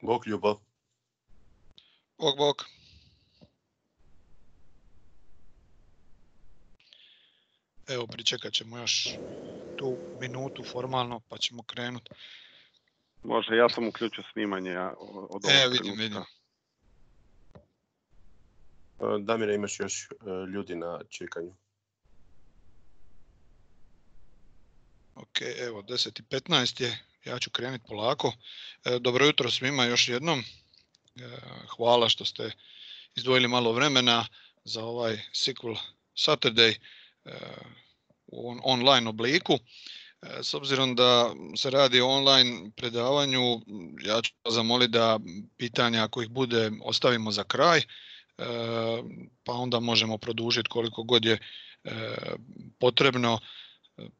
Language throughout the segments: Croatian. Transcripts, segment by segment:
Bog ljubav. Bog, bog. Evo, pričekat ćemo još tu minutu formalno, pa ćemo krenuti. Može, ja sam uključio snimanje od E, vidim, vidim. E, Damire, imaš još e, ljudi na čekanju. Ok, evo, 10.15 je, ja ću krenuti polako. E, Dobro jutro svima još jednom. Hvala što ste izdvojili malo vremena za ovaj sequel Saturday u online obliku. S obzirom da se radi o online predavanju, ja ću zamoliti da pitanja ako ih bude ostavimo za kraj, pa onda možemo produžiti koliko god je potrebno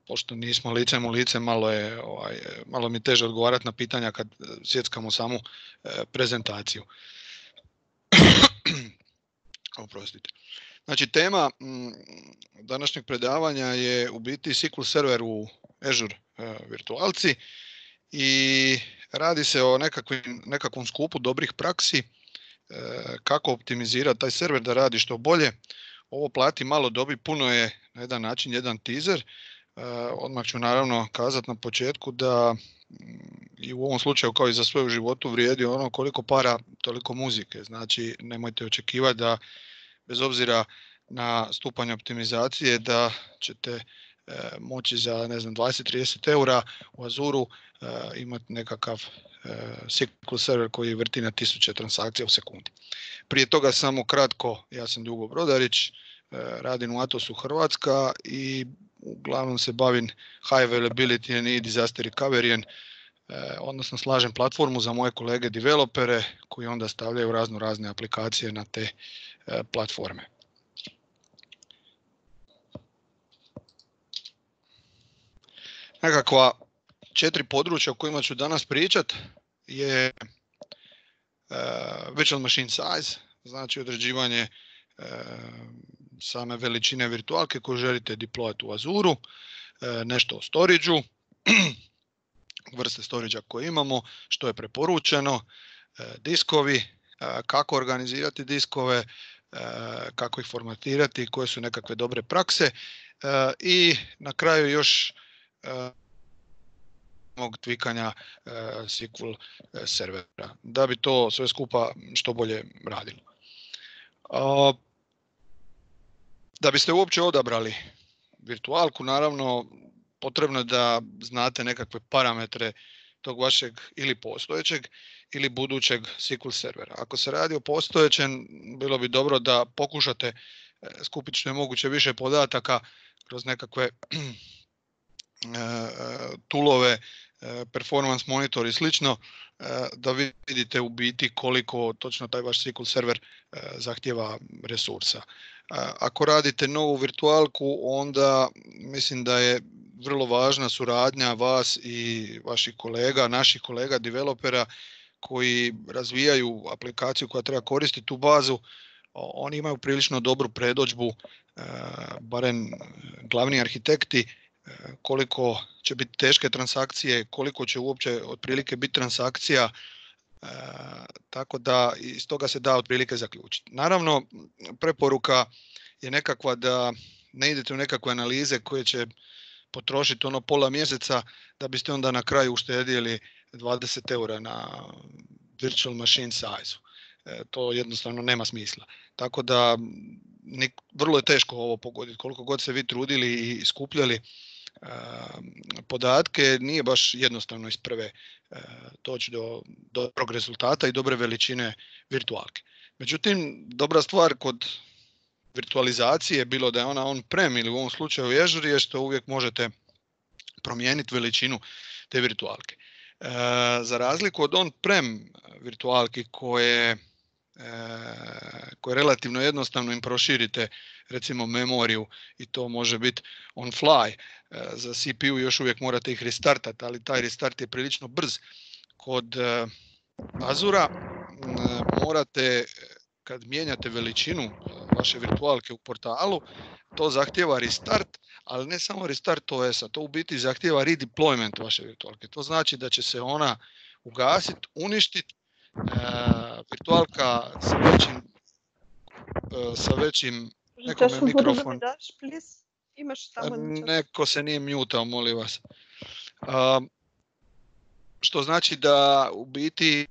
pošto nismo licem u lice, malo, je, ovaj, malo mi teže odgovarati na pitanja kad sjeckamo samu prezentaciju. Oprostite. Znači tema današnjeg predavanja je u biti SQL server u Azure virtualci i radi se o nekakvim, nekakvom skupu dobrih praksi kako optimizirati taj server da radi što bolje. Ovo plati malo dobi, puno je na jedan način jedan teaser. Odmah ću naravno kazati na početku da i u ovom slučaju kao i za sve u životu vrijedi ono koliko para, toliko muzike. Znači nemojte očekivati da bez obzira na stupanj optimizacije da ćete e, moći za ne znam 20-30 eura u Azuru e, imati nekakav e, SQL server koji vrti na tisuće transakcija u sekundi. Prije toga samo kratko, ja sam Ljubo Brodarić, radim u Atosu Hrvatska i uglavnom se bavim high availability i disaster recovery odnosno slažem platformu za moje kolege developere koji onda stavljaju razno razne aplikacije na te platforme. Nekakva četiri područja o kojima ću danas pričat je virtual machine size, znači određivanje same veličine virtualke koju želite deployati u Azuru, nešto o storage vrste storage koje imamo, što je preporučeno, diskovi, kako organizirati diskove, kako ih formatirati, koje su nekakve dobre prakse i na kraju još mog tvikanja SQL servera, da bi to sve skupa što bolje radilo. Da biste uopće odabrali virtualku, naravno potrebno je da znate nekakve parametre tog vašeg ili postojećeg ili budućeg SQL servera. Ako se radi o postojećem, bilo bi dobro da pokušate e, skupiti što je moguće više podataka kroz nekakve e, tulove, e, performance monitor i slično, da vidite u biti koliko točno taj vaš SQL server zahtjeva resursa. Ako radite novu virtualku, onda mislim da je vrlo važna suradnja vas i vaših kolega, naših kolega developera koji razvijaju aplikaciju koja treba koristiti tu bazu, oni imaju prilično dobru predođbu, barem glavni arhitekti, koliko će biti teške transakcije, koliko će uopće otprilike biti transakcija, e, tako da iz toga se da otprilike zaključiti. Naravno, preporuka je nekakva da ne idete u nekakve analize koje će potrošiti ono pola mjeseca da biste onda na kraju uštedjeli 20 eura na virtual machine size e, To jednostavno nema smisla. Tako da vrlo je teško ovo pogoditi. Koliko god se vi trudili i skupljali podatke, nije baš jednostavno iz prve e, doći do dobrog rezultata i dobre veličine virtualke. Međutim, dobra stvar kod virtualizacije, bilo da je ona on-prem ili u ovom slučaju Azure, je što uvijek možete promijeniti veličinu te virtualke. E, za razliku od on-prem virtualki koje, koje relativno jednostavno im proširite recimo memoriju i to može biti on fly. E, za CPU još uvijek morate ih restartati, ali taj restart je prilično brz. Kod Azura morate kad mijenjate veličinu vaše virtualke u portalu, to zahtjeva restart, ali ne samo restart OS-a, to u biti zahtjeva redeployment vaše virtualke. To znači da će se ona ugasiti, uništiti virtualka sa većim, e, sa većim Neko me mikrofon... daš, please? Imaš tamo Neko se nije mutao, molim vas. što znači da u biti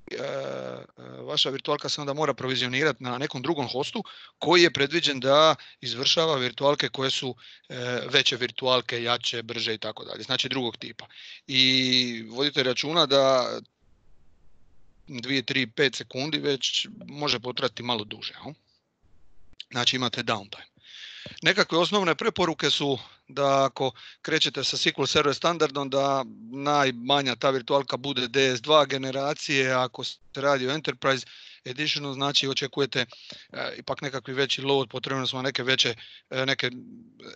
vaša virtualka se onda mora provizionirati na nekom drugom hostu koji je predviđen da izvršava virtualke koje su veće virtualke, jače, brže i tako dalje, znači drugog tipa. I vodite računa da 2, 3, 5 sekundi već može potrati malo duže. Znači imate downtime. Nekakve osnovne preporuke su da ako krećete sa SQL Server standardom da najmanja ta virtualka bude DS2 generacije, ako se radi o Enterprise Editionu znači očekujete e, ipak nekakvi veći load, potrebno su neke veće e, neke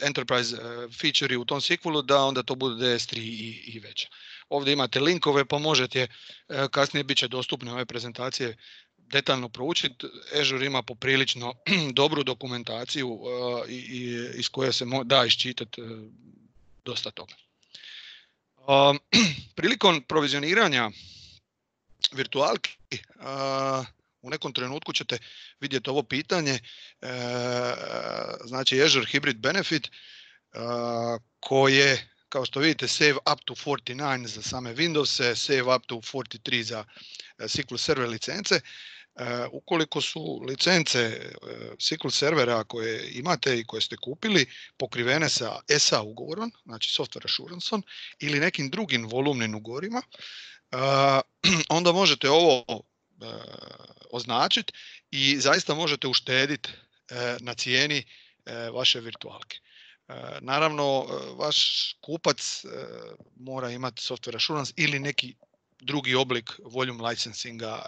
Enterprise e, feature u tom SQL-u da onda to bude DS3 i, i veće. Ovdje imate linkove pa možete kasnije bit će dostupne ove prezentacije detaljno proučiti. Azure ima poprilično dobru dokumentaciju i, iz koje se da iščitati uh, dosta toga. Prilikom provizioniranja virtualki u nekom trenutku ćete vidjeti ovo pitanje, znači Azure Hybrid Benefit koje kao što vidite save up to 49 za same Windows, save up to 43 za SQL Server licence. E, ukoliko su licence e, SQL servera koje imate i koje ste kupili pokrivene sa SA ugovorom, znači software assurance ili nekim drugim volumnim ugovorima, onda možete ovo označiti i zaista možete uštediti na cijeni vaše virtualke. Naravno, vaš kupac mora imati software assurance ili neki drugi oblik volume licensinga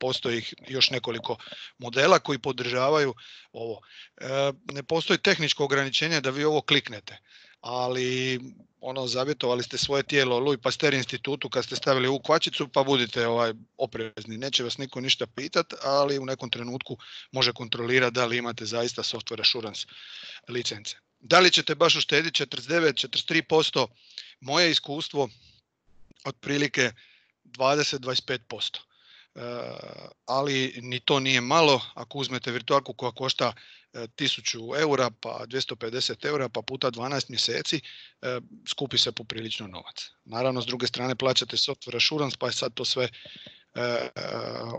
postoji još nekoliko modela koji podržavaju ovo. E, ne postoji tehničko ograničenje da vi ovo kliknete, ali ono zavjetovali ste svoje tijelo Louis Pasteur institutu kad ste stavili u kvačicu pa budite ovaj oprezni. Neće vas niko ništa pitati, ali u nekom trenutku može kontrolirati da li imate zaista software assurance licence. Da li ćete baš uštediti 49-43%? Moje iskustvo otprilike 20-25%. E, ali ni to nije malo. Ako uzmete virtualku koja košta 1000 e, eura pa 250 eura pa puta 12 mjeseci, e, skupi se poprilično novac. Naravno, s druge strane plaćate software assurance pa je sad to sve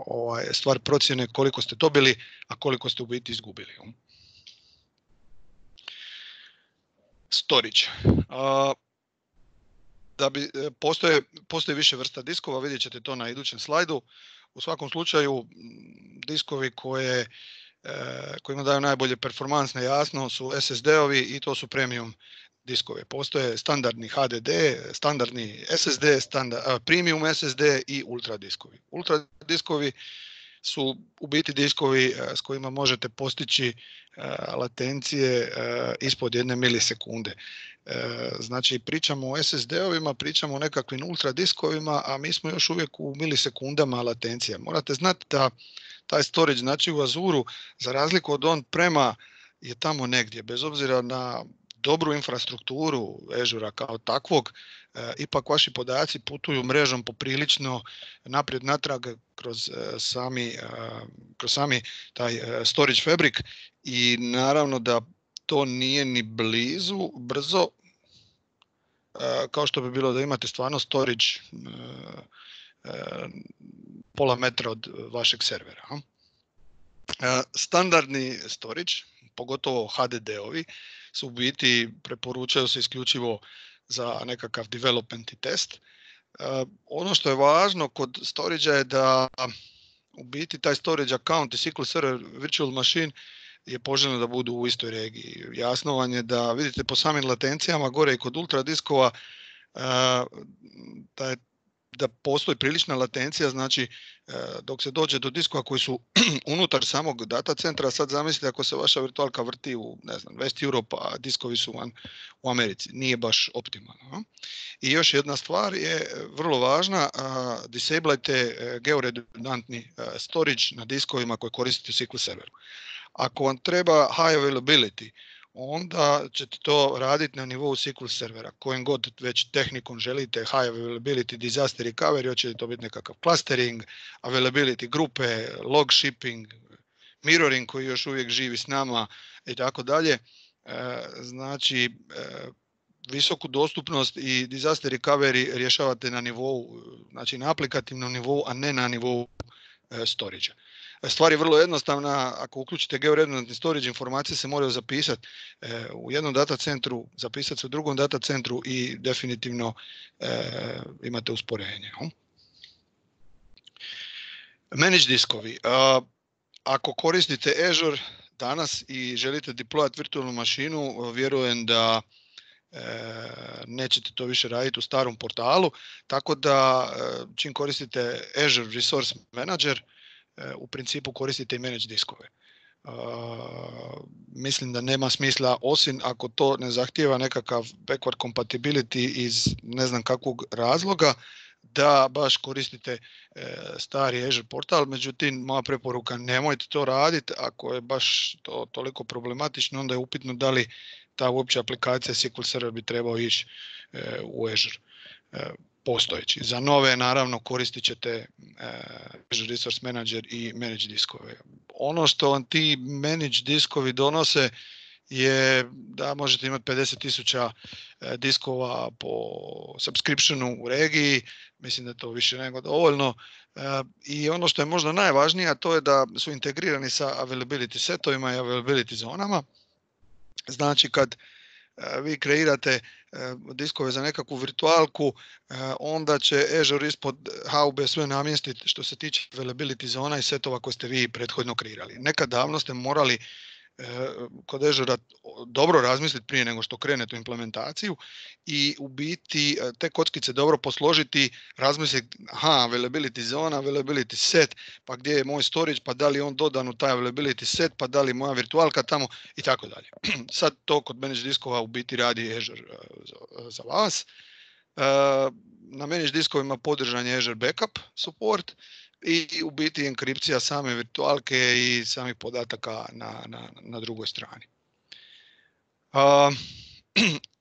ovaj, stvar procjene koliko ste dobili, a koliko ste u biti izgubili. Storage. Da bi, postoje, postoje više vrsta diskova, vidjet ćete to na idućem slajdu. U svakom slučaju diskovi koje, e, kojima daju najbolje performansne jasno su SSD-ovi i to su premium diskovi. Postoje standardni HDD, standardni SSD, standard, premium SSD i ultra diskovi. Ultra diskovi su u biti diskovi e, s kojima možete postići e, latencije ispod jedne milisekunde. E, znači pričamo o SSD-ovima, pričamo o nekakvim ultra diskovima, a mi smo još uvijek u milisekundama latencija. Morate znati da taj storage znači u Azuru, za razliku od on prema je tamo negdje, bez obzira na dobru infrastrukturu Azura kao takvog, e, ipak vaši podaci putuju mrežom poprilično naprijed natrag kroz e, sami, kroz sami taj storage fabric i naravno da to nije ni blizu brzo e, kao što bi bilo da imate stvarno storage e, e, pola metra od vašeg servera. Standardni storage, pogotovo HDD-ovi, su u biti preporučaju se isključivo za nekakav development i test. Ono što je važno kod storage je da u biti taj storage account i SQL Server Virtual Machine je poželjno da budu u istoj regiji. Jasno vam je da vidite po samim latencijama gore i kod ultradiskova da, je, da postoji prilična latencija, znači dok se dođe do diskova koji su unutar samog data centra, sad zamislite ako se vaša virtualka vrti u ne znam, West Europe, a diskovi su van u Americi, nije baš optimalno. I još jedna stvar je vrlo važna, disablajte e, georedundantni e, storage na diskovima koje koristite u SQL serveru. Ako vam treba high availability onda ćete to raditi na nivou SQL servera, kojim god već tehnikom želite, high availability, disaster recovery, hoće to biti nekakav clustering, availability grupe, log shipping, mirroring koji još uvijek živi s nama i tako dalje. E, znači, e, visoku dostupnost i disaster recovery rješavate na nivou, znači na aplikativnom nivou, a ne na nivou e, storage Stvar je vrlo jednostavna, ako uključite georedundantni storage, informacije se moraju zapisati u jednom data centru, zapisati se u drugom data centru i definitivno imate usporenje. Manage diskovi. Ako koristite Azure danas i želite deployati virtualnu mašinu, vjerujem da e, nećete to više raditi u starom portalu, tako da e, čim koristite Azure Resource Manager, e, u principu koristite i manage diskove. mislim da nema smisla osim ako to ne zahtijeva nekakav backward compatibility iz ne znam kakvog razloga da baš koristite e, stari Azure portal, međutim moja preporuka nemojte to raditi ako je baš to toliko problematično, onda je upitno da li ta uopće aplikacija SQL Server bi trebao ići e, u Azure. E, postojeći. Za nove naravno koristit ćete Azure Resource Manager i Manage diskove. Ono što vam ti Manage diskovi donose je da možete imati 50.000 e, diskova po subscriptionu u regiji, mislim da je to više nego dovoljno. E, I ono što je možda najvažnije, a to je da su integrirani sa availability setovima i availability zonama. Znači kad e, vi kreirate diskove za nekakvu virtualku, onda će Azure ispod haube sve namjestiti što se tiče availability zona i setova koje ste vi prethodno kreirali. Nekad davno ste morali E, kod Azure dobro razmisliti prije nego što krenete u implementaciju i u biti e, te kockice dobro posložiti, razmisliti aha, availability zona, availability set, pa gdje je moj storage, pa da li on dodan u taj availability set, pa da li moja virtualka tamo i tako dalje. Sad to kod manage diskova u biti radi Azure e, za vas. Na manage diskovima podržan je Azure Backup support, i u biti enkripcija same virtualke i samih podataka na, na, na drugoj strani.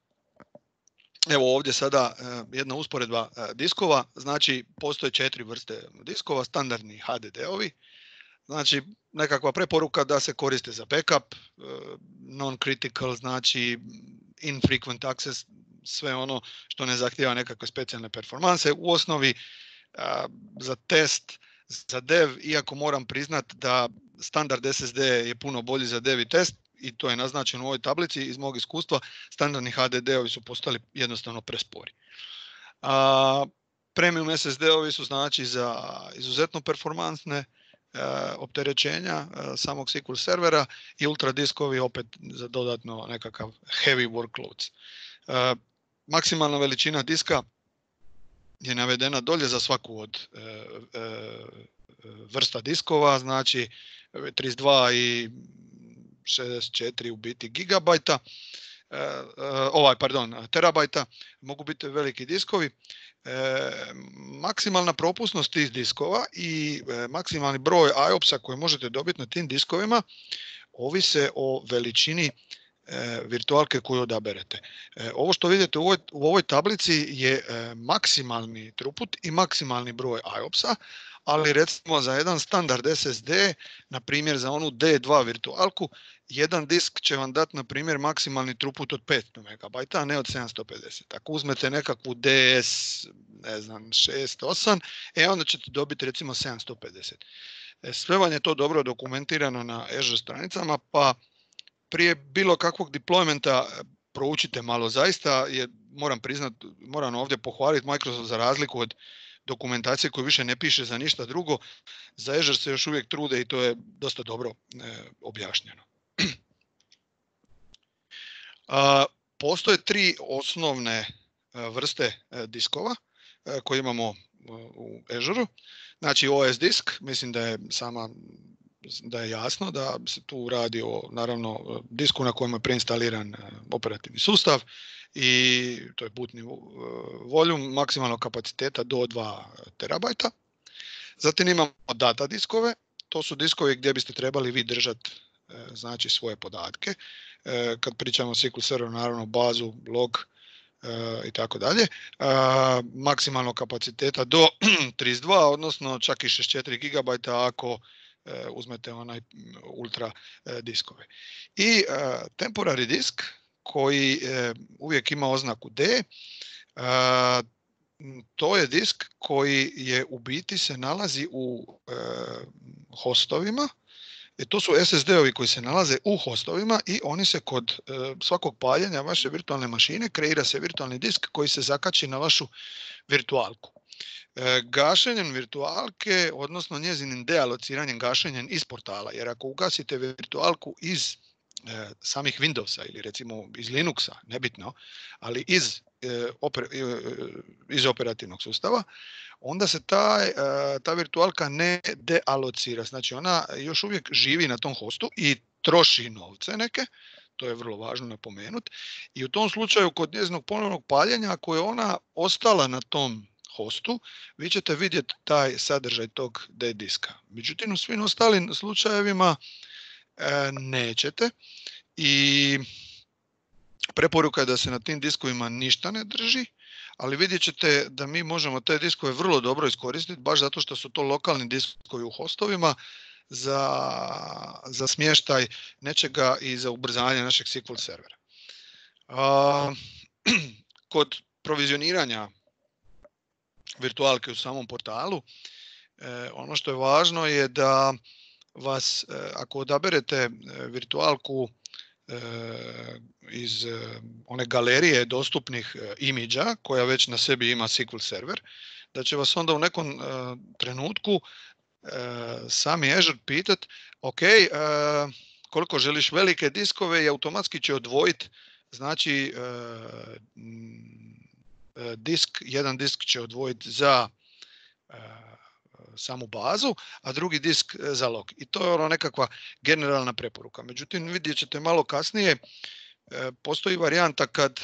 Evo ovdje sada e, jedna usporedba e, diskova, znači postoje četiri vrste diskova, standardni HDD-ovi, znači nekakva preporuka da se koriste za backup, e, non-critical, znači infrequent access, sve ono što ne zahtjeva nekakve specijalne performanse. U osnovi za test za dev, iako moram priznat da standard SSD je puno bolji za dev i test, i to je naznačeno u ovoj tablici, iz mog iskustva, standardni HDD-ovi su postali jednostavno prespori. A, premium SSD-ovi su znači za izuzetno performansne e, opterećenja e, samog SQL servera i ultra diskovi opet za dodatno nekakav heavy workloads. E, maksimalna veličina diska je navedena dolje za svaku od e, e, vrsta diskova, znači 32 i 64 u biti gigabajta, e, ovaj, pardon, terabajta, mogu biti veliki diskovi. maksimalna propusnost tih diskova i maksimalni broj IOPS-a koje možete dobiti na tim diskovima ovise o veličini E, virtualke koju odaberete. E, ovo što vidite u ovoj, u ovoj tablici je e, maksimalni truput i maksimalni broj IOPS-a, ali recimo za jedan standard SSD, na primjer za onu D2 virtualku, jedan disk će vam dati na primjer maksimalni truput od 500 MB, a ne od 750. Ako uzmete nekakvu DS, ne znam, 6, 8, e onda ćete dobiti recimo 750. Sve vam je to dobro dokumentirano na Azure stranicama, pa prije bilo kakvog deploymenta e, proučite malo zaista, jer moram priznat, moram ovdje pohvaliti Microsoft za razliku od dokumentacije koju više ne piše za ništa drugo, za Azure se još uvijek trude i to je dosta dobro e, objašnjeno. postoje tri osnovne e, vrste diskova koje imamo u Azure. Znači OS disk, mislim da je sama da je jasno da se tu radi o naravno disku na kojem je preinstaliran e, operativni sustav i to je butni e, volum maksimalnog kapaciteta do 2 terabajta. Zatim imamo data diskove, to su diskovi gdje biste trebali vi držati e, znači svoje podatke. Kad pričamo o SQL serveru, naravno bazu, log i tako dalje. Maksimalnog kapaciteta do 32, odnosno čak i 64 GB ako uzmete onaj ultra diskove. I temporary disk koji uvijek ima oznaku D, to je disk koji je u biti se nalazi u hostovima, e, to su SSD-ovi koji se nalaze u hostovima i oni se kod svakog paljenja vaše virtualne mašine kreira se virtualni disk koji se zakači na vašu virtualku. Gašenjem virtualke, odnosno njezinim dealociranjem, gašenjem iz portala, jer ako ugasite virtualku iz samih Windowsa ili recimo iz Linuxa, nebitno, ali iz, iz operativnog sustava, onda se ta, ta virtualka ne dealocira. Znači ona još uvijek živi na tom hostu i troši novce neke, to je vrlo važno napomenuti. I u tom slučaju kod njezinog ponovnog paljenja, ako je ona ostala na tom hostu, vi ćete vidjeti taj sadržaj tog D diska. Međutim, u svim ostalim slučajevima nećete i preporuka je da se na tim diskovima ništa ne drži, ali vidjet ćete da mi možemo te diskove vrlo dobro iskoristiti, baš zato što su to lokalni diskovi u hostovima za, za smještaj nečega i za ubrzanje našeg SQL servera. kod provizioniranja virtualke u samom portalu, ono što je važno je da vas, ako odaberete virtualku iz one galerije dostupnih imidža koja već na sebi ima SQL server, da će vas onda u nekom trenutku sami Azure pitat ok, koliko želiš velike diskove i automatski će odvojiti znači disk, jedan disk će odvojiti za samu bazu, a drugi disk za log. I to je ono nekakva generalna preporuka. Međutim, vidjet ćete malo kasnije, postoji varijanta kad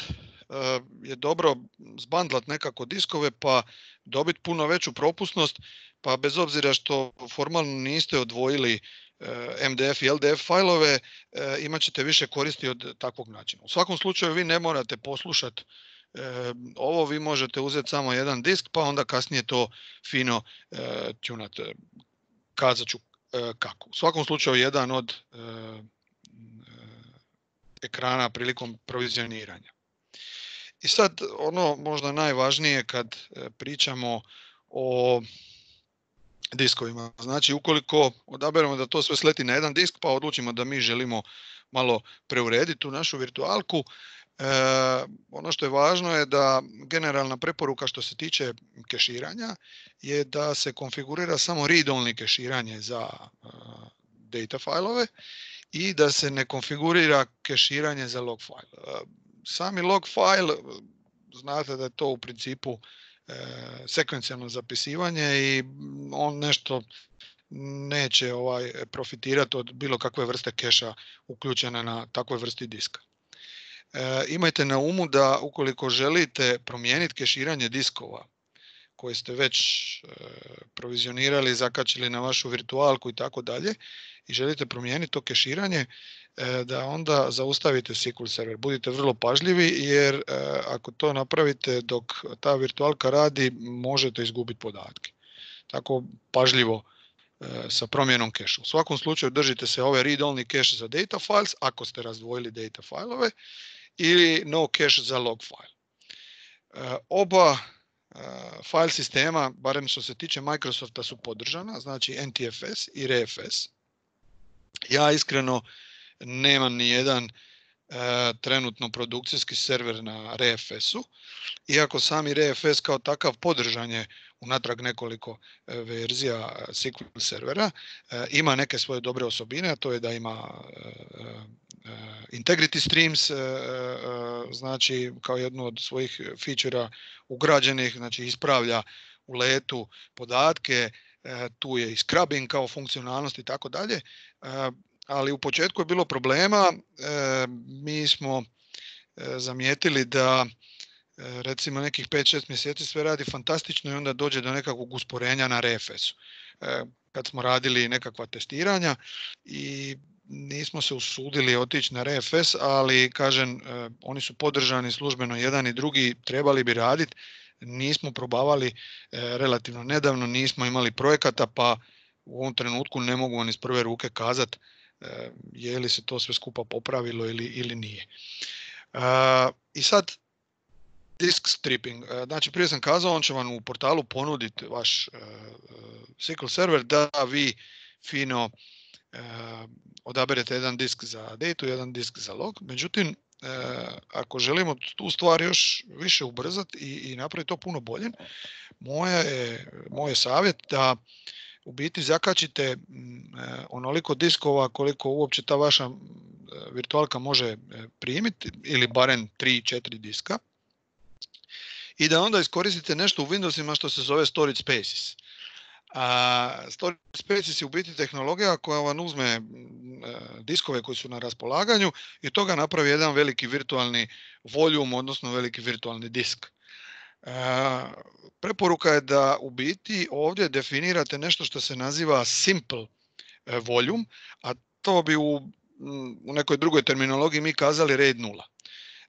je dobro zbandlat nekako diskove pa dobiti puno veću propusnost, pa bez obzira što formalno niste odvojili MDF i LDF fajlove, imat ćete više koristi od takvog načina. U svakom slučaju vi ne morate poslušati ovo vi možete uzeti samo jedan disk pa onda kasnije to fino tunat. Kazat ću kako. U svakom slučaju jedan od ekrana prilikom provizioniranja. I sad ono možda najvažnije kad pričamo o diskovima. Znači ukoliko odaberemo da to sve sleti na jedan disk pa odlučimo da mi želimo malo preurediti tu našu virtualku, ono što je važno je da generalna preporuka što se tiče keširanja je da se konfigurira samo read-only keširanje za data fajlove i da se ne konfigurira keširanje za log file. Sami log file, znate da je to u principu sekvencijalno zapisivanje i on nešto neće ovaj profitirati od bilo kakve vrste keša uključene na takvoj vrsti diska. Imajte na umu da ukoliko želite promijeniti keširanje diskova koje ste već provizionirali, zakačili na vašu virtualku i tako dalje i želite promijeniti to keširanje, da onda zaustavite SQL server. Budite vrlo pažljivi jer ako to napravite dok ta virtualka radi možete izgubiti podatke. Tako pažljivo sa promjenom keša. U svakom slučaju držite se ove read-only cache za data files ako ste razdvojili data filove ili no cache za log file. Oba file sistema, barem što se tiče Microsofta, su podržana, znači NTFS i RFS. Ja iskreno nemam ni jedan trenutno produkcijski server na RFS-u, iako sami RFS kao takav podržan je unatrag nekoliko verzija SQL servera, ima neke svoje dobre osobine, a to je da ima integrity streams, znači kao jednu od svojih featura ugrađenih, znači ispravlja u letu podatke, tu je i scrubbing kao funkcionalnost i tako dalje, ali u početku je bilo problema, mi smo zamijetili da recimo nekih 5-6 mjeseci sve radi fantastično i onda dođe do nekakvog usporenja na RFS-u. Kad smo radili nekakva testiranja i nismo se usudili otići na RFS, ali kažem, oni su podržani službeno jedan i drugi, trebali bi raditi, nismo probavali relativno nedavno, nismo imali projekata, pa u ovom trenutku ne mogu vam iz prve ruke kazati je li se to sve skupa popravilo ili, ili nije. I sad disk stripping. Znači prije sam kazao, on će vam u portalu ponuditi vaš SQL server da vi fino odaberete jedan disk za datu, jedan disk za log. Međutim, ako želimo tu stvar još više ubrzati i, i napraviti to puno bolje, moje je, moj je savjet da u biti zakačite e, onoliko diskova koliko uopće ta vaša e, virtualka može e, primiti ili barem 3-4 diska i da onda iskoristite nešto u Windowsima što se zove Storage Spaces. A Storage Spaces je u biti tehnologija koja vam uzme diskove koji su na raspolaganju i toga napravi jedan veliki virtualni voljum, odnosno veliki virtualni disk. Preporuka je da u biti ovdje definirate nešto što se naziva simple e, volume, a to bi u, u nekoj drugoj terminologiji mi kazali RAID 0.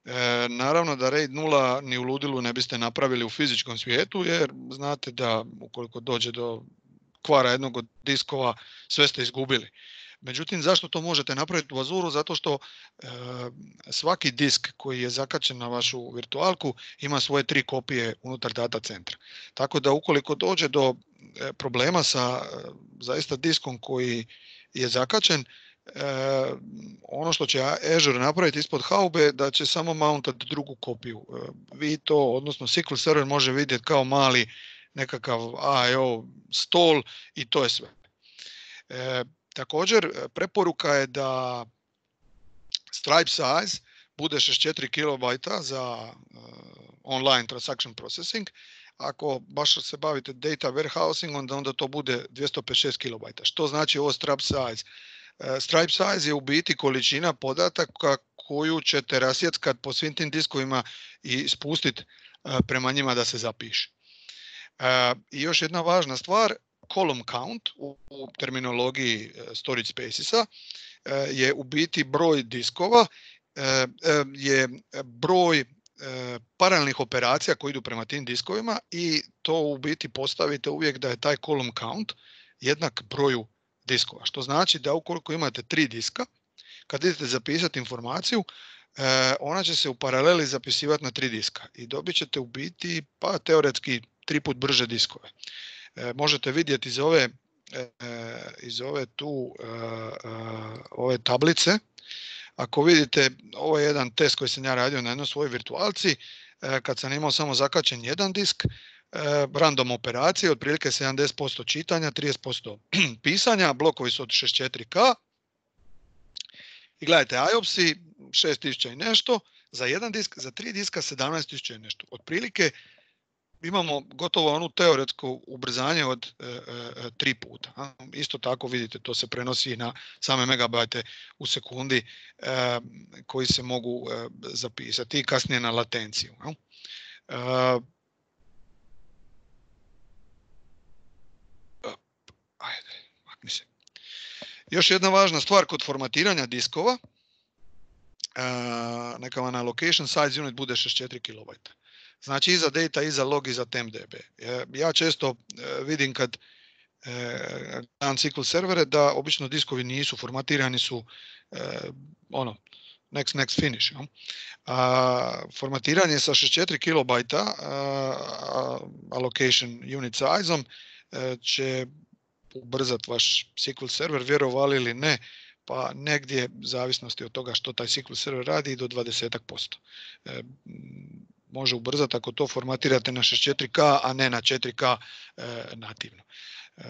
E, naravno da RAID 0 ni u ludilu ne biste napravili u fizičkom svijetu jer znate da ukoliko dođe do kvara jednog od diskova sve ste izgubili. Međutim, zašto to možete napraviti u Azuru? Zato što e, svaki disk koji je zakačen na vašu virtualku ima svoje tri kopije unutar data centra. Tako da ukoliko dođe do e, problema sa e, zaista diskom koji je zakačen, ono što će Azure napraviti ispod haube da će samo mountati drugu kopiju. Vi to, odnosno SQL server može vidjeti kao mali nekakav IO stol i to je sve. Također, e, preporuka je da stripe size bude 64 KB za e, online transaction processing. Ako baš se bavite data warehousing, onda, onda to bude 256 KB. Što znači ovo stripe size? E, stripe size je u biti količina podataka koju ćete rasjeckat po svim tim diskovima i spustiti prema njima da se zapiše. I još jedna važna stvar, column count u, terminologiji e, storage spacesa e, je u biti broj diskova, e, je broj paralelnih operacija koji idu prema tim diskovima i to u biti postavite uvijek da je taj column count jednak broju diskova. Što znači da ukoliko imate tri diska, kad idete zapisati informaciju, ona će se u paraleli zapisivati na tri diska i dobit ćete u biti pa teoretski tri put brže diskove. E, možete vidjeti iz ove, e, iz ove tu e, ove tablice. Ako vidite, ovo je jedan test koji sam ja radio na jednoj svojoj virtualci, kad sam imao samo zakačen jedan disk, random operacije, otprilike 70% čitanja, 30% pisanja, blokovi su od 64K. I gledajte, IOPSI 6000 i nešto, za jedan disk, za tri diska 17.000 i nešto. Otprilike imamo gotovo onu teoretsko ubrzanje od e, e, tri puta. Isto tako vidite, to se prenosi na same megabajte u sekundi e, koji se mogu zapisati i kasnije na latenciju. Još jedna važna stvar kod formatiranja diskova, neka vam na location size unit bude 64 KB. Znači iza data, iza log, iza tempdb. Ja često e, vidim kad e, gledam SQL servere da obično diskovi nisu formatirani su e, ono next next finish. Formatiranje sa 64 KB allocation unit size će ubrzati vaš SQL server, vjerovali ili ne, pa negdje, zavisnosti od toga što taj SQL server radi, do 20% može ubrzati ako to formatirate na 64K, a ne na 4K e, nativno. E,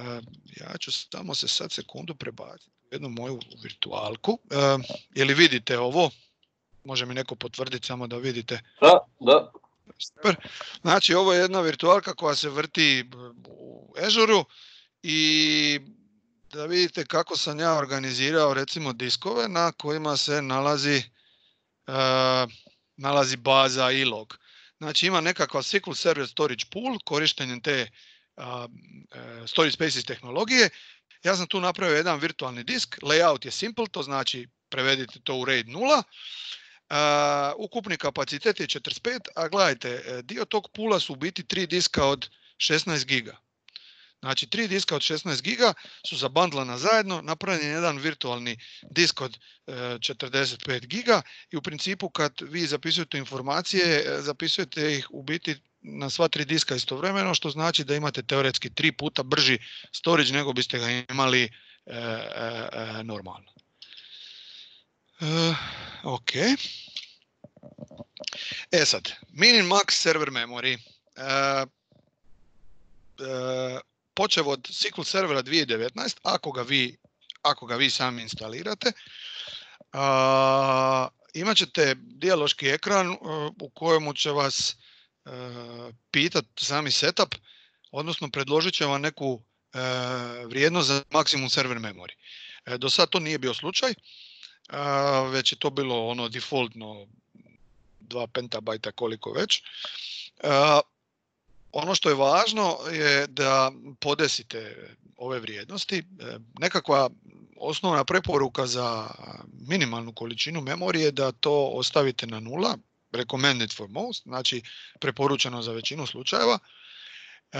ja ću samo se sad sekundu prebaciti u jednu moju virtualku. E, je li vidite ovo? Može mi neko potvrditi samo da vidite? Da, da. Super. Znači ovo je jedna virtualka koja se vrti u Azure i da vidite kako sam ja organizirao recimo diskove na kojima se nalazi, nalazi baza i log. Znači ima nekakav SQL Server Storage Pool korištenjem te uh, Storage Spaces tehnologije Ja sam tu napravio jedan virtualni disk, layout je simple, to znači prevedite to u RAID 0. Uh, ukupni kapacitet je 45, a gledajte, e, dio tog pula su u biti tri diska od 16 giga. Znači, tri diska od 16 giga su zabandlana zajedno, napravljen je jedan virtualni disk od 45 giga i u principu kad vi zapisujete informacije, e, zapisujete ih u biti na sva tri diska istovremeno, što znači da imate teoretski tri puta brži storage nego biste ga imali e, e, normalno. ok. E sad, mini max server memory. Počev od SQL servera 2019, ako ga vi, ako ga vi sami instalirate, imat ćete dijaloški ekran u kojemu će vas pitati sami setup, odnosno predložit će vam neku e, vrijednost za maksimum server memory. E, do sad to nije bio slučaj, već je to bilo ono defaultno 2 pentabajta koliko već. Ono što je važno je da podesite ove vrijednosti. E, nekakva osnovna preporuka za minimalnu količinu memorije je da to ostavite na nula, recommended for most, znači preporučeno za većinu slučajeva. E,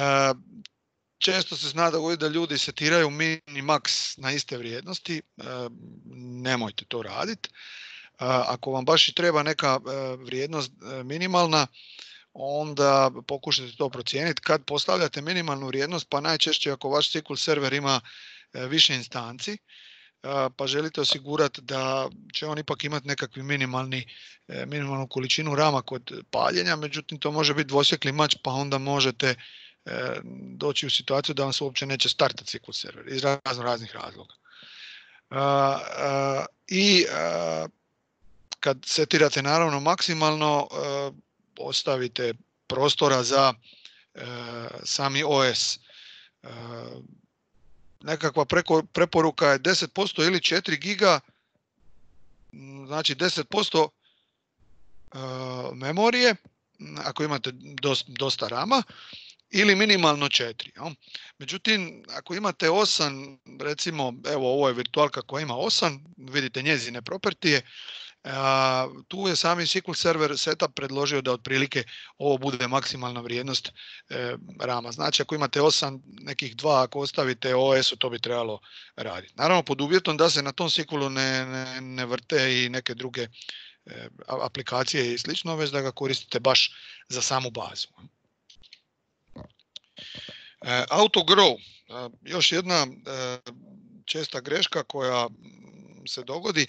često se zna da ljudi setiraju max na iste vrijednosti, e, nemojte to raditi. Ako vam baš i treba neka vrijednost minimalna, onda pokušajte to procijeniti. Kad postavljate minimalnu vrijednost, pa najčešće ako vaš SQL server ima više instanci, pa želite osigurati da će on ipak imati nekakvi minimalni, e, minimalnu količinu rama kod paljenja, međutim to može biti dvosjekli mač pa onda možete e, doći u situaciju da vam se uopće neće startati SQL server iz razno raznih razloga. I kad setirate naravno maksimalno, ostavite prostora za e, sami OS nekakva preko, preporuka je 10% ili 4 giga, znači 10% uh, memorije, ako imate dosta rama, ili minimalno 4. Međutim, ako imate 8, recimo, evo ovo je virtualka koja ima 8, vidite njezine propertije, tu je sami SQL Server setup predložio da otprilike ovo bude maksimalna vrijednost e, rama. Znači ako imate 8, nekih 2, ako ostavite OS-u to bi trebalo raditi. Naravno pod uvjetom da se na tom SQL ne, ne, ne vrte i neke druge e, aplikacije i slično, već da ga koristite baš za samu bazu. E, autogrow, još jedna česta greška koja se dogodi,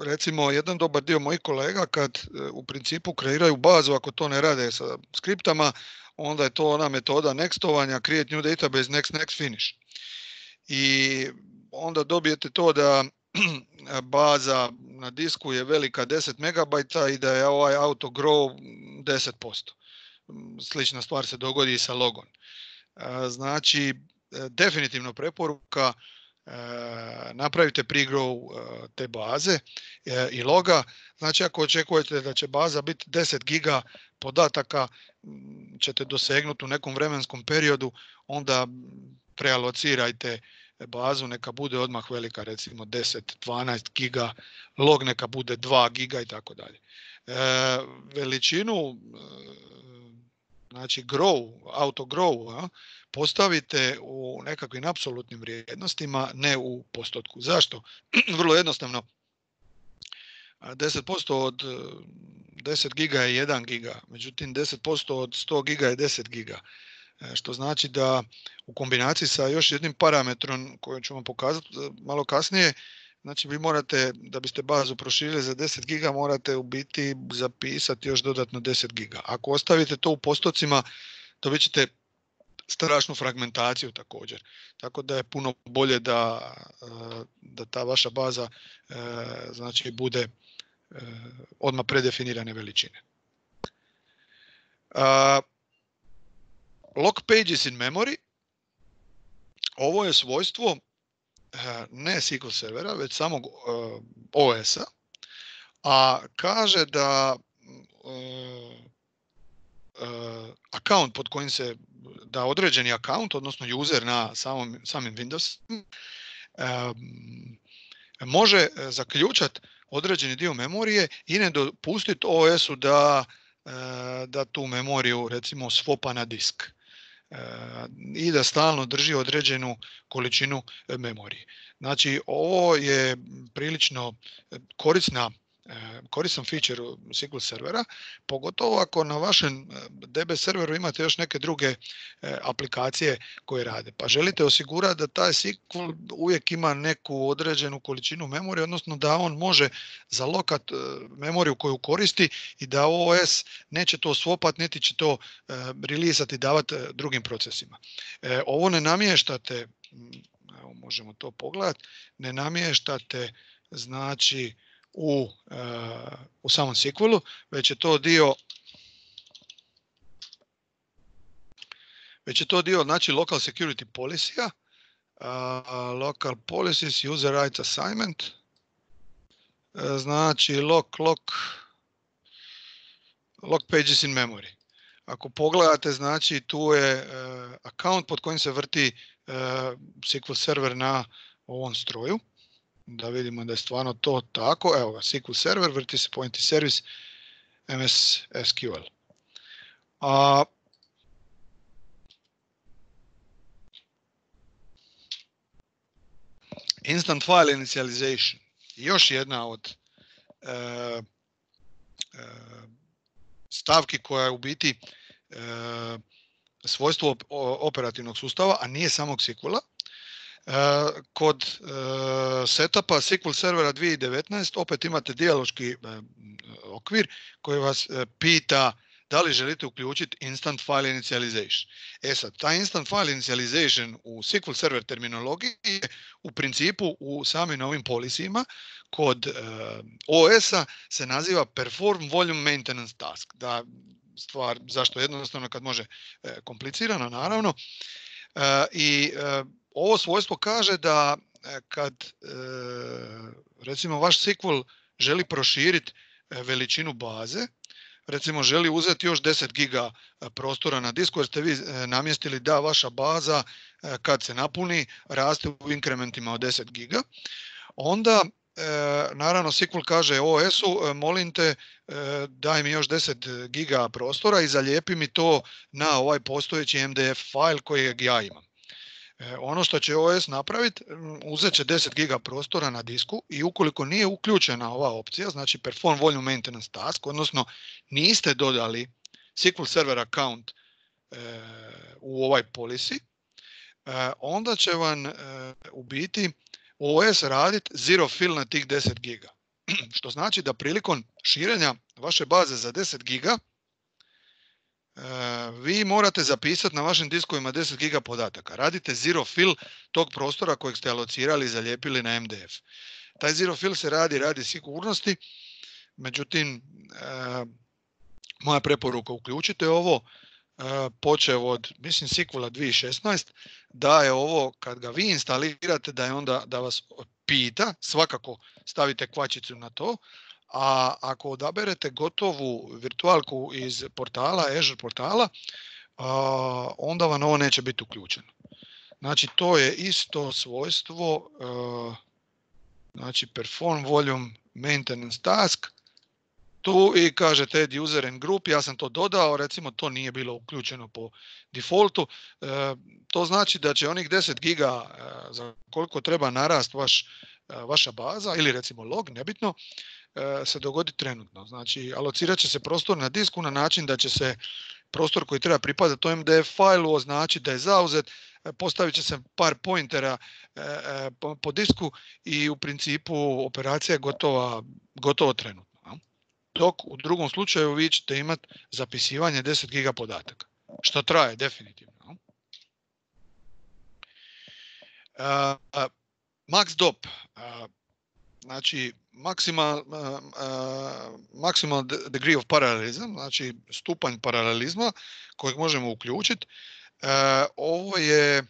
recimo jedan dobar dio mojih kolega kad e, u principu kreiraju bazu, ako to ne rade sa skriptama, onda je to ona metoda nextovanja, create new database, next, next, finish. I onda dobijete to da baza na disku je velika 10 MB i da je ovaj auto grow 10%. Slična stvar se dogodi i sa logon. Znači, e, definitivno preporuka E, napravite pregrow e, te baze e, i loga. Znači ako očekujete da će baza biti 10 giga podataka ćete dosegnuti u nekom vremenskom periodu, onda prealocirajte bazu, neka bude odmah velika, recimo 10-12 giga, log neka bude 2 giga i tako dalje. Veličinu, znači grow, auto grow, postavite u nekakvim apsolutnim vrijednostima, ne u postotku. Zašto? Vrlo jednostavno. 10% od 10 giga je 1 giga, međutim 10% od 100 giga je 10 giga. E, što znači da u kombinaciji sa još jednim parametrom koji ću vam pokazati e, malo kasnije, znači vi morate, da biste bazu proširili za 10 giga, morate u biti zapisati još dodatno 10 giga. Ako ostavite to u postocima, dobit ćete strašnu fragmentaciju također. Tako da je puno bolje da, e, da ta vaša baza e, znači bude e, odmah predefinirane veličine. Lock pages in memory. Ovo je svojstvo ne SQL servera, već samog OS-a, a kaže da account pod kojim se da određeni account, odnosno user na samom, samim Windows može zaključati određeni dio memorije i ne dopustiti OS-u da, da tu memoriju recimo svopa na disk i da stalno drži određenu količinu memorije. Znači ovo je prilično korisna E, koristan feature SQL servera, pogotovo ako na vašem e, DB serveru imate još neke druge e, aplikacije koje rade. Pa želite osigurati da taj SQL uvijek ima neku određenu količinu memorije, odnosno da on može zalokat memoriju koju koristi i da OS neće to swopat, niti će to releasati i davati drugim procesima. Ovo ne namještate, možemo to pogledati, ne namještate znači u, e, u samom SQL-u, već je to dio već je to dio znači local security policy uh, local policies user rights assignment uh, znači lock lock lock pages in memory. Ako pogledate znači tu je uh, account pod kojim se vrti SQL server na ovom stroju da vidimo da je stvarno to tako. Evo ga, SQL server, vrti se point service, MS SQL. A, instant file initialization. Još jedna od e, e, stavki koja je u biti e, svojstvo operativnog sustava, a nije samog SQL-a. E, kod e, setupa SQL servera 2019 opet imate dijaloški e, okvir koji vas pita da li želite uključiti instant file initialization. E sad, taj instant file initialization u SQL server terminologiji je u principu u samim ovim polisima kod OS-a se naziva perform volume maintenance task. Da, stvar, zašto jednostavno kad može komplicirano naravno. I ovo svojstvo kaže da e, kad e, recimo vaš SQL želi proširiti e, veličinu baze, recimo želi uzeti još 10 giga prostora na disku jer ste vi namjestili da vaša baza kad se napuni raste u inkrementima od 10 giga, onda naravno SQL kaže OS-u molim te daj mi još 10 giga prostora i zalijepi mi to na ovaj postojeći MDF file kojeg ja imam. E, ono što će OS napraviti, uzet će 10 giga prostora na disku i ukoliko nije uključena ova opcija, znači perform volume maintenance task, odnosno niste dodali SQL Server account e, u ovaj policy, e, onda će vam u biti OS raditi zero fill na tih 10 giga. Što znači da prilikom širenja vaše baze za 10 giga, vi morate zapisati na vašim diskovima 10 giga podataka. Radite zero fill tog prostora kojeg ste alocirali i zalijepili na MDF. Taj zero fill se radi radi sigurnosti, međutim moja preporuka uključite ovo počeo od, mislim, SQL-a 2016, da je ovo, kad ga vi instalirate, da je onda, da vas pita, svakako stavite kvačicu na to, a ako odaberete gotovu virtualku iz portala, Azure portala, onda vam ovo neće biti uključeno. Znači to je isto svojstvo, znači perform volume maintenance task, tu i kažete add user and group, ja sam to dodao, recimo to nije bilo uključeno po defaultu, e, to znači da će onih 10 giga e, za koliko treba narast vaš, e, vaša baza ili recimo log, nebitno, se dogodi trenutno. Znači, alocirat će se prostor na disku na način da će se prostor koji treba pripadati tom MDF failu označiti da je zauzet, e, postavit će se par pointera e, po disku i u principu operacija je gotova, gotovo trenutno. Dok u drugom slučaju vi ćete imati zapisivanje 10 giga podataka, što traje definitivno. Max DOP, znači maximal, maximal degree of parallelism, znači stupanj paralelizma kojeg možemo uključiti. E, ovo je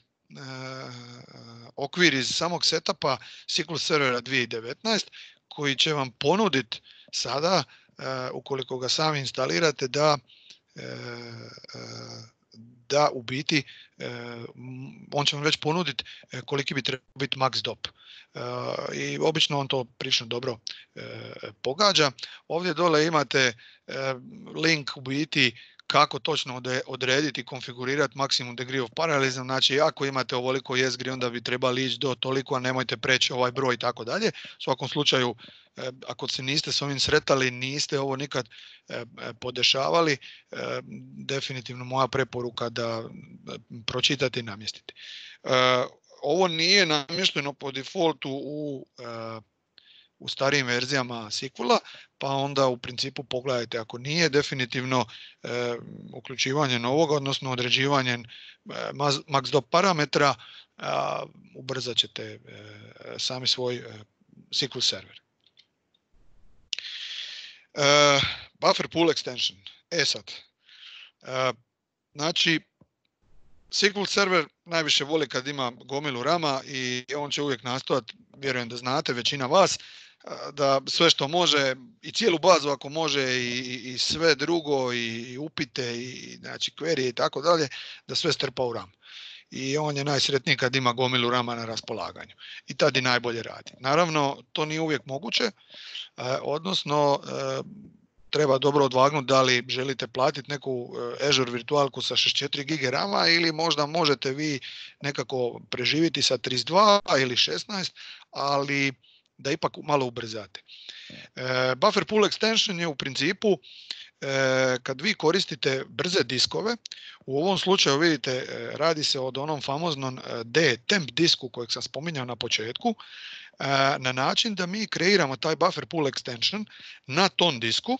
okvir iz samog setupa SQL Servera 2019 koji će vam ponuditi sada, ukoliko ga sami instalirate, da da u biti on će vam već ponuditi koliki bi trebao biti max dop. I obično on to prilično dobro pogađa. Ovdje dole imate link u biti kako točno odrediti i konfigurirati maksimum degree of parallelism, znači ako imate ovoliko jezgri onda bi trebali ići do toliko, a nemojte preći ovaj broj i tako dalje. U svakom slučaju, e, ako se niste s ovim sretali, niste ovo nikad e, e, podešavali, definitivno moja preporuka da pročitate i namjestite. Ovo nije namješteno po defaultu u u starijim verzijama SQL-a, pa onda u principu pogledajte ako nije definitivno e, uključivanje novog, odnosno određivanje e, max do parametra, e, ubrzat ćete e, sami svoj e, SQL server. E, buffer pool extension. E sad, znači SQL server najviše voli kad ima gomilu rama i on će uvijek nastojati, vjerujem da znate, većina vas, da sve što može i cijelu bazu ako može i, i sve drugo i, upite i znači query i tako dalje da sve strpa u RAM. I on je najsretniji kad ima gomilu rama na raspolaganju. I tad i najbolje radi. Naravno, to nije uvijek moguće, e, odnosno e, treba dobro odvagnuti da li želite platiti neku e, Azure virtualku sa 64 GB rama ili možda možete vi nekako preživjeti sa 32 ili 16, ali da ipak malo ubrzate. E, buffer pool extension je u principu e, kad vi koristite brze diskove, u ovom slučaju vidite e, radi se o onom famoznom D temp disku kojeg sam spominjao na početku, na način da mi kreiramo taj buffer pool extension na tom disku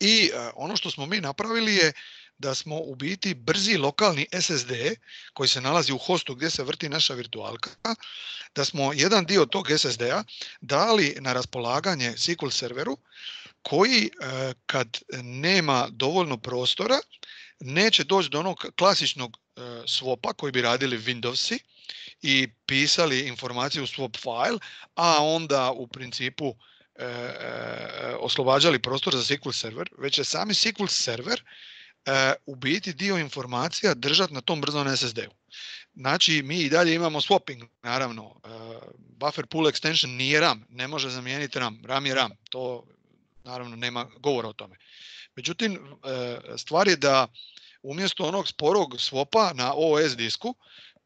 i ono što smo mi napravili je da smo u biti brzi lokalni SSD koji se nalazi u hostu gdje se vrti naša virtualka, da smo jedan dio tog SSD-a dali na raspolaganje SQL serveru koji e, kad nema dovoljno prostora neće doći do onog klasičnog e, swopa koji bi radili Windowsi i pisali informaciju u swap file, a onda u principu e, oslobađali prostor za SQL server, već je sami SQL server E, u biti dio informacija držati na tom brzom SSD-u. Znači, mi i dalje imamo swapping, naravno. E, buffer pool extension nije RAM, ne može zamijeniti RAM. RAM je RAM, to naravno nema govora o tome. Međutim, e, stvar je da umjesto onog sporog swopa na OS disku,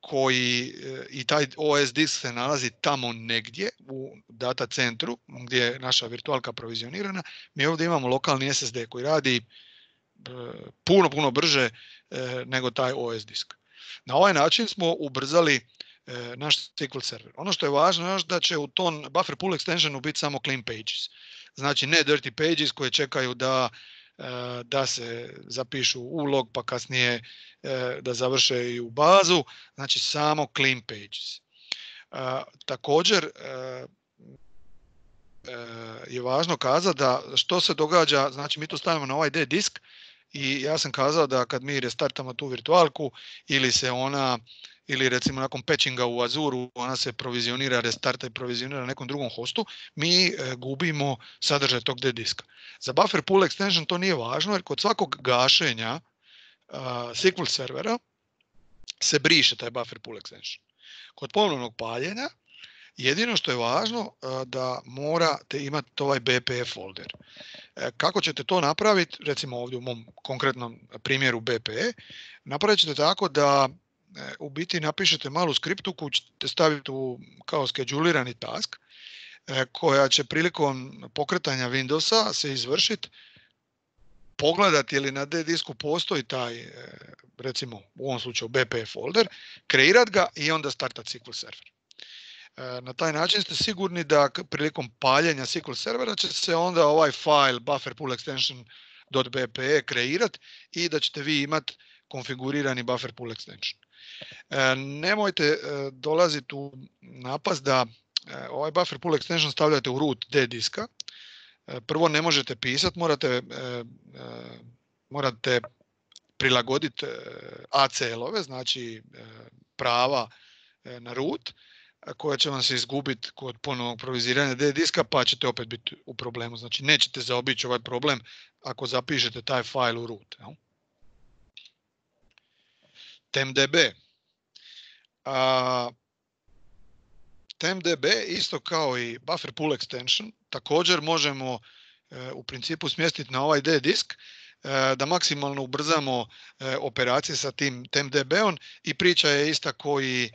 koji i taj OS disk se nalazi tamo negdje u data centru gdje je naša virtualka provizionirana, mi ovdje imamo lokalni SSD koji radi puno, puno brže e, nego taj OS disk. Na ovaj način smo ubrzali e, naš SQL server. Ono što je važno je da će u tom buffer pool extensionu biti samo clean pages. Znači ne dirty pages koje čekaju da, e, da se zapišu u log pa kasnije da završe i u bazu. Znači samo clean pages. Također je važno kazati da što se događa, znači mi to stavimo na ovaj D disk i ja sam kazao da kad mi restartamo tu virtualku ili se ona ili recimo nakon patchinga u Azuru ona se provizionira, restarta i provizionira na nekom drugom hostu, mi e, gubimo sadržaj tog D diska. Za buffer pool extension to nije važno jer kod svakog gašenja uh, SQL servera se briše taj buffer pool extension. Kod ponovnog paljenja Jedino što je važno da morate imati ovaj BPE folder. E, kako ćete to napraviti, recimo ovdje u mom konkretnom primjeru BPE, napravit ćete tako da e, u biti napišete malu skriptu koju ćete staviti u kao skedulirani task e, koja će prilikom pokretanja Windowsa se izvršiti pogledati ili na D disku postoji taj, recimo u ovom slučaju BPE folder, kreirat ga i onda startati SQL server. E, na taj način ste sigurni da prilikom paljenja SQL servera će se onda ovaj file buffer pool extension.bpe kreirati i da ćete vi imati konfigurirani buffer pool extension. E, nemojte e, dolaziti u napast da ovaj buffer pool extension stavljate u root D diska. Prvo ne možete pisati, morate, morate prilagoditi ACL-ove, znači prava na root koja će vam se izgubiti kod ponovnog proviziranja D diska pa ćete opet biti u problemu. Znači nećete zaobići ovaj problem ako zapišete taj file u root. Jel? TempDB. A, TempDB isto kao i buffer pool extension također možemo e, u principu smjestiti na ovaj D disk e, da maksimalno ubrzamo e, operacije sa tim TempDB-om i priča je ista koji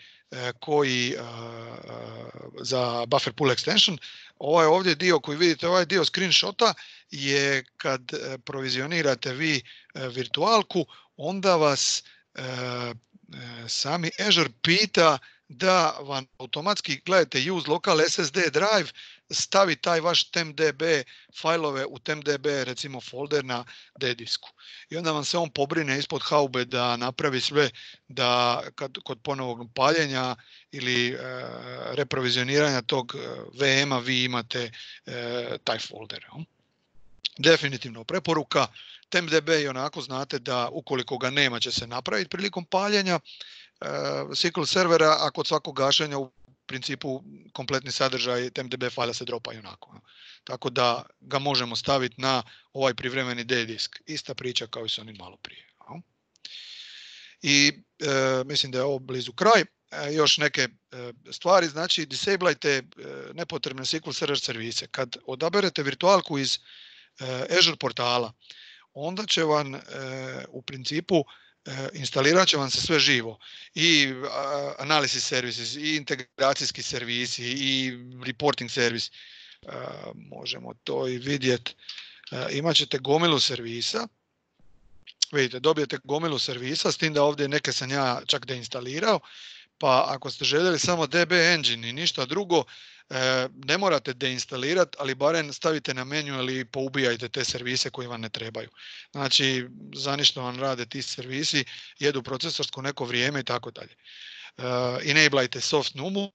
koji za buffer pool extension. Ovaj ovdje dio koji vidite, ovaj dio screenshota je kad provizionirate vi virtualku, onda vas sami Azure pita da vam automatski, gledajte, use local SSD drive, stavi taj vaš TempDB fajlove u TempDB recimo folder na D disku. I onda vam se on pobrine ispod haube da napravi sve da kad, kod ponovog paljenja ili e, reprovizioniranja tog e, VM-a vi imate e, taj folder. Definitivno preporuka. TempDB i onako znate da ukoliko ga nema će se napraviti prilikom paljenja, SQL servera, a kod svakog gašenja u principu kompletni sadržaj TMDB fajla se dropa onako. Tako da ga možemo staviti na ovaj privremeni D disk. Ista priča kao i s onim malo prije. I e, mislim da je ovo blizu kraj. E, još neke e, stvari, znači disablajte nepotrebne SQL Server servise. Kad odaberete virtualku iz Azure portala, onda će vam u principu E, instalirat će vam se sve živo. I analysis services i integracijski servisi i reporting servis. Možemo to i vidjeti imat ćete gomilu servisa. Vidite dobijete gomilu servisa s tim da ovdje neke sam ja čak deinstalirao pa ako ste željeli samo DB engine i ništa drugo ne morate deinstalirati, ali barem stavite na menju ili poubijajte te servise koji vam ne trebaju. Znači, za ništa vam rade ti servisi, jedu procesorsko neko vrijeme i tako dalje. E, enablajte soft numu,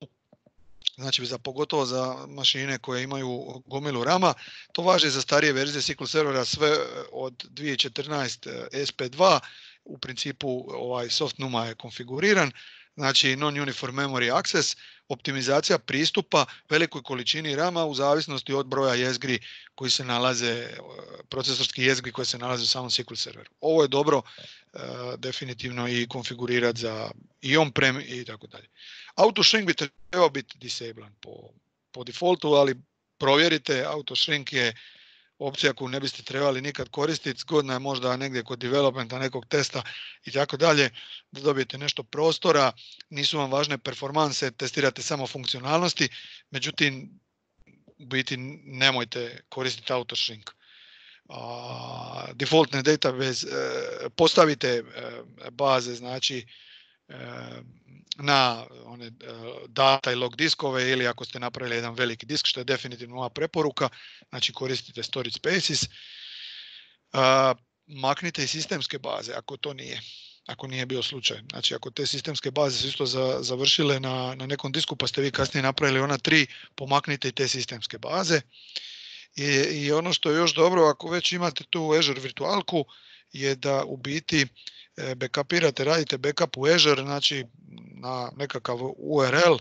znači za, pogotovo za mašine koje imaju gomilu rama. To važi za starije verzije SQL servera sve od 2014 SP2. U principu ovaj soft numa je konfiguriran, znači non-uniform memory access, optimizacija pristupa velikoj količini rama u zavisnosti od broja jezgri koji se nalaze, e, procesorski jezgri koji se nalaze u samom SQL serveru. Ovo je dobro e, definitivno i konfigurirati za i on-prem i tako dalje. Auto shrink bi trebao biti disabled po, po defaultu, ali provjerite, auto shrink je opcija koju ne biste trebali nikad koristiti, zgodna je možda negdje kod developmenta nekog testa i tako dalje, da dobijete nešto prostora, nisu vam važne performanse, testirate samo funkcionalnosti, međutim, u biti nemojte koristiti auto shrink. defaultne database, e, postavite e, baze, znači na one data i log diskove ili ako ste napravili jedan veliki disk, što je definitivno ova preporuka, znači koristite storage spaces. Maknite i sistemske baze ako to nije ako nije bio slučaj. Znači ako te sistemske baze su isto završile na, na nekom disku pa ste vi kasnije napravili ona tri, pomaknite i te sistemske baze. I, I ono što je još dobro, ako već imate tu Azure virtualku, je da u biti E, backupirate, radite backup u Azure, znači na nekakav URL,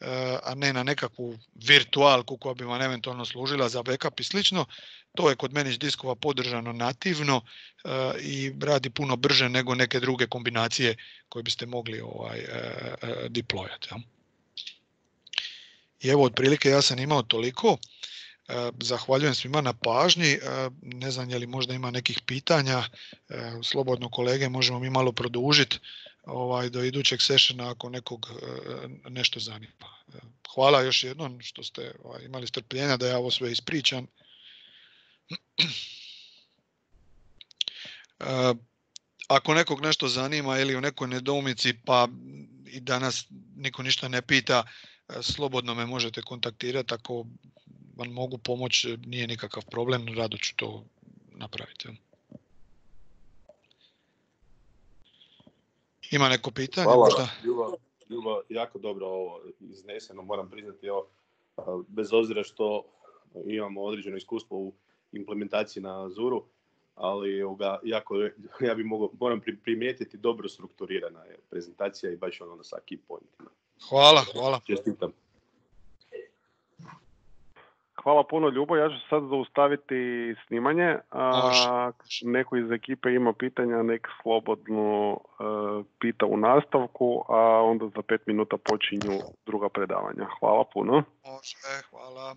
e, a ne na nekakvu virtualku koja bi vam eventualno služila za backup i slično. To je kod manage diskova podržano nativno e, i radi puno brže nego neke druge kombinacije koje biste mogli ovaj, deployati. I evo otprilike ja sam imao toliko. E, zahvaljujem svima na pažnji. E, ne znam je li možda ima nekih pitanja. E, slobodno kolege možemo mi malo produžiti ovaj, do idućeg sessiona ako nekog nešto zanima. Hvala još jednom što ste ovaj, imali strpljenja da ja ovo sve ispričam. Ako nekog nešto zanima ili u nekoj nedoumici pa i danas niko ništa ne pita, slobodno me možete kontaktirati ako vam mogu pomoći, nije nikakav problem, rado ću to napraviti. Ima neko pitanje? Hvala, možda? Ljubo, jako dobro ovo izneseno, moram priznati, evo, bez obzira što imamo određeno iskustvo u implementaciji na Azuru, ali ovoga, jako, ja bi mogao, moram primijetiti dobro strukturirana prezentacija i baš ono sa key pointima. Hvala, hvala. Čestitam. Hvala puno Ljubo, ja ću sad zaustaviti snimanje. A, neko iz ekipe ima pitanja, nek slobodno e, pita u nastavku, a onda za pet minuta počinju druga predavanja. Hvala puno. Može, hvala.